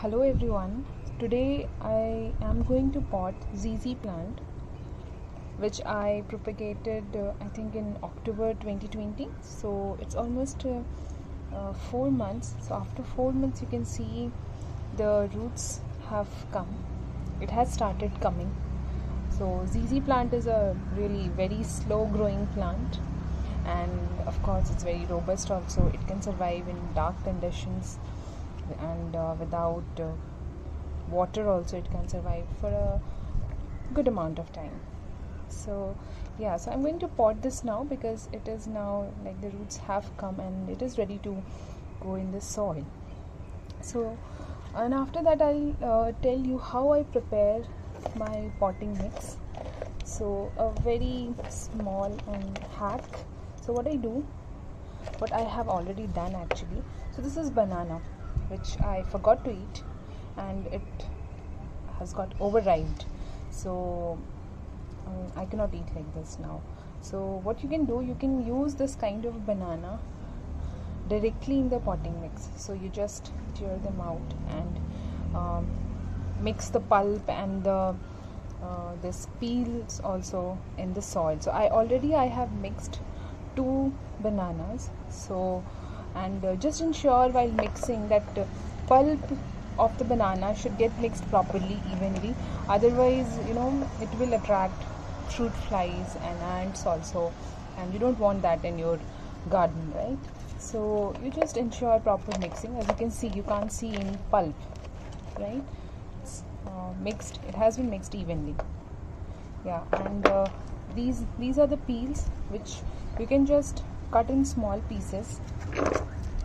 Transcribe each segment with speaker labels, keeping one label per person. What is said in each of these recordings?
Speaker 1: Hello everyone. Today I am going to pot ZZ plant which I propagated uh, I think in October 2020. So it's almost uh, uh, 4 months. So after 4 months you can see the roots have come. It has started coming. So ZZ plant is a really very slow growing plant and of course it's very robust also. It can survive in dark conditions and uh, without uh, water also it can survive for a good amount of time. So yeah so i'm going to pot this now because it is now like the roots have come and it is ready to go in the soil. So and after that i'll uh, tell you how i prepare my potting mix. So a very small hack. So what i do what i have already done actually. So this is banana which I forgot to eat and it has got overripe so um, I cannot eat like this now. So what you can do you can use this kind of banana directly in the potting mix. So you just tear them out and um, mix the pulp and the uh, this peels also in the soil. So I already I have mixed two bananas. So and uh, just ensure while mixing that uh, pulp of the banana should get mixed properly evenly. Otherwise you know it will attract fruit flies and ants also. And you don't want that in your garden right? So you just ensure proper mixing. As you can see you can't see any pulp right? It's uh, mixed. It has been mixed evenly. Yeah and uh, these these are the peels which you can just cut in small pieces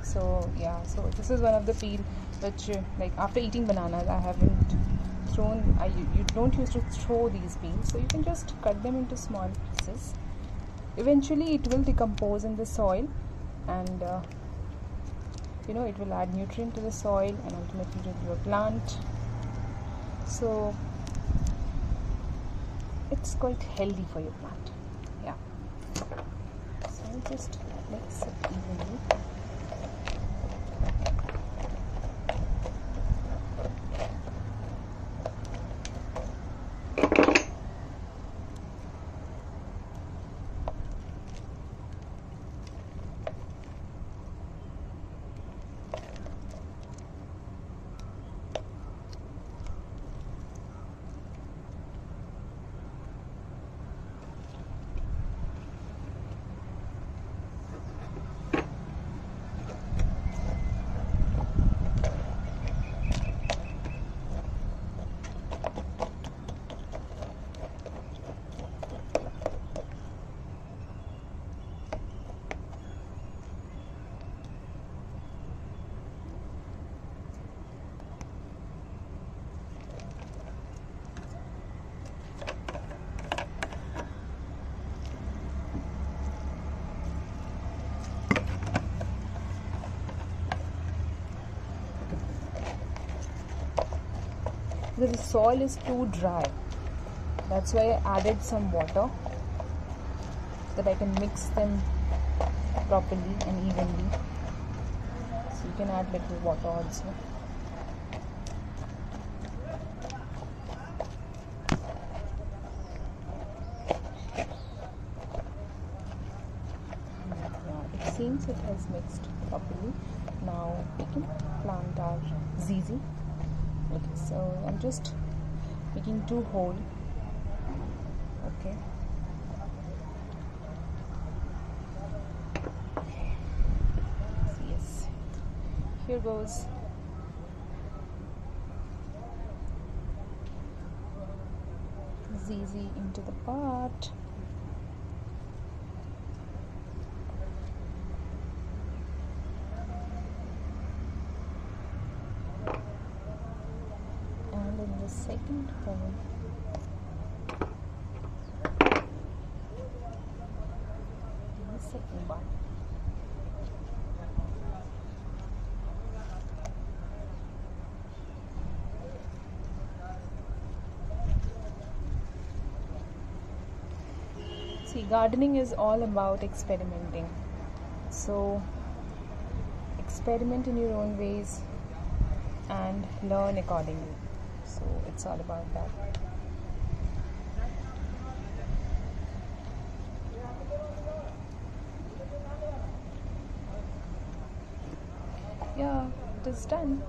Speaker 1: so yeah so this is one of the peel which like after eating bananas I haven't thrown I you don't use to throw these peels so you can just cut them into small pieces. Eventually it will decompose in the soil and uh, you know it will add nutrient to the soil and ultimately to your plant. So it's quite healthy for your plant. Yeah. So just mix it evenly because the soil is too dry. That's why I added some water so that I can mix them properly and evenly. So you can add little water also. It seems it has mixed properly. Now we can plant our ZZ okay so I'm just making two hole okay. Yes. Here goes. ZZ into the pot the second hole. See gardening is all about experimenting. So experiment in your own ways and learn accordingly. It's all about that. Yeah, it is done.